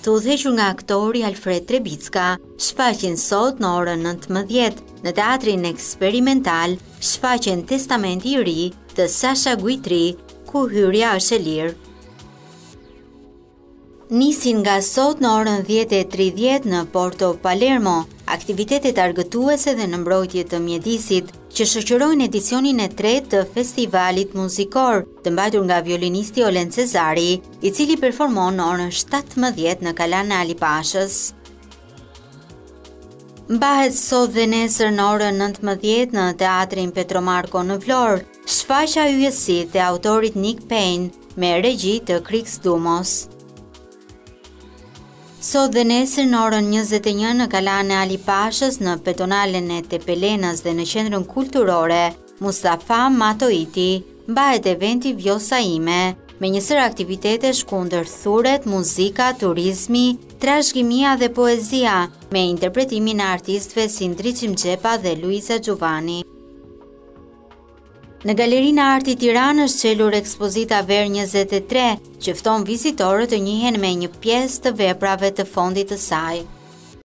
të udhëhequr nga aktori Alfred Trebicka, shfaqin sot në orën nëntëmbëdhjetë, në Teatrin Eksperimental, shfaqjen Testamenti i Ri të Sasha Guitry, ku hyrja është e lirë. Nisin nga sot në orën 10.30 në Porto Palermo, aktivitetet argëtuese dhe në mbrojtje të mjedisit, që shoqërojnë edicionin e tretë të festivalit muzikor, të mbajtur nga violinisti Olen Cezari, i cili performon në orën 17 në Kalan e Ali Pashës. Mbahet sot dhe nesër në orën 19 në Teatrin Petro Marko në Vlorë, shfaqja Yjësitë e autorit Nick Payne me regji të Kriks Dumos. Sot dhe nesër në orën 21 në Kalanë e Ali Pashës në pedonalen e Tepelenës dhe në Qendrën Kulturore, Mustafa Matohiti, mbahet eventi Vjosa ime, me një sërë aktivitetesh ku ndërthuret muzika, turizmi, trashëgimia dhe poezia, me interpretimin e artistëve si Ndriçim Xhepa dhe Luiza Xhuvani. Në Galerinë e Artit Tiranë është çelur ekspozita Verë 23, që fton vizitorët të njihen me një pjesë të veprave të fondit të saj.